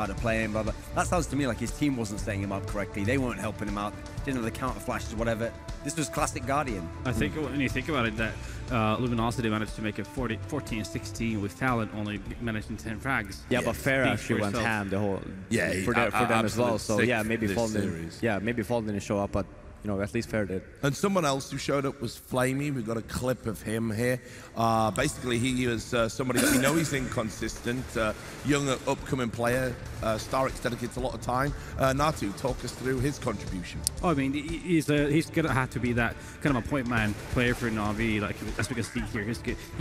how to play him. Blah, blah. That sounds to me like his team wasn't setting him up correctly. They weren't helping him out. Didn't have the counter flashes, whatever. This was classic Guardian. I think when you think about it, that uh, Luminosity managed to make it 40, 14 16 with Talent only managing 10 frags. Yeah, but Fair Speak actually for went ham the whole Yeah, he- for, them, a- for them as well. So yeah, maybe this Fall didn't. Yeah, maybe Fall didn't show up, but you know at least Fair did. And someone else who showed up was flamie. We've got a clip of him here. Uh, basically, he is uh, somebody that we know he's inconsistent, uh, young uh, upcoming player. Uh, Starix dedicates a lot of time. Uh, Natu, talk us through his contribution. Oh, I mean, he's uh, he's gonna have to be that kind of a point man player for Navi. Like as we can see here, he's, g- he